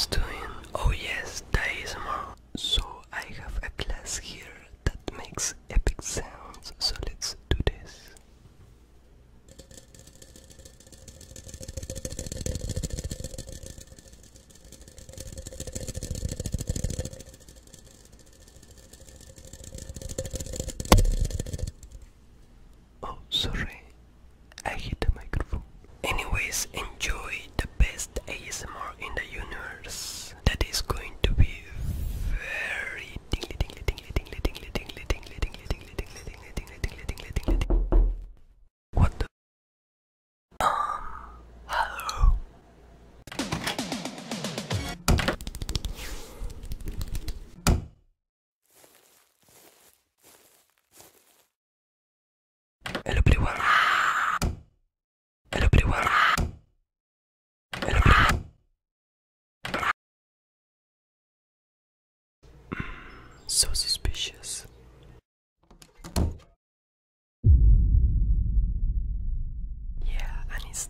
was doing oh yes there is more. So I have a class here that makes epic sense. So suspicious. Yeah, and it's